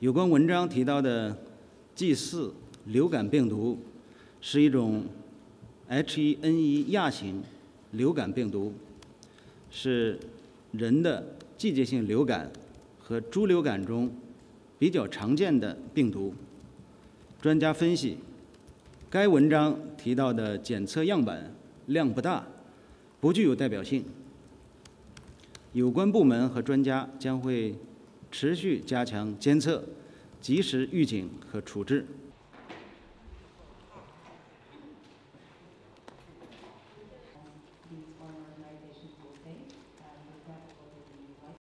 有关文章提到的 G4 流感病毒是一种 H1N1 亚型流感病毒，是人的季节性流感和猪流感中比较常见的病毒。专家分析，该文章提到的检测样本量不大，不具有代表性。有关部门和专家将会持续加强监测及时预警和处置。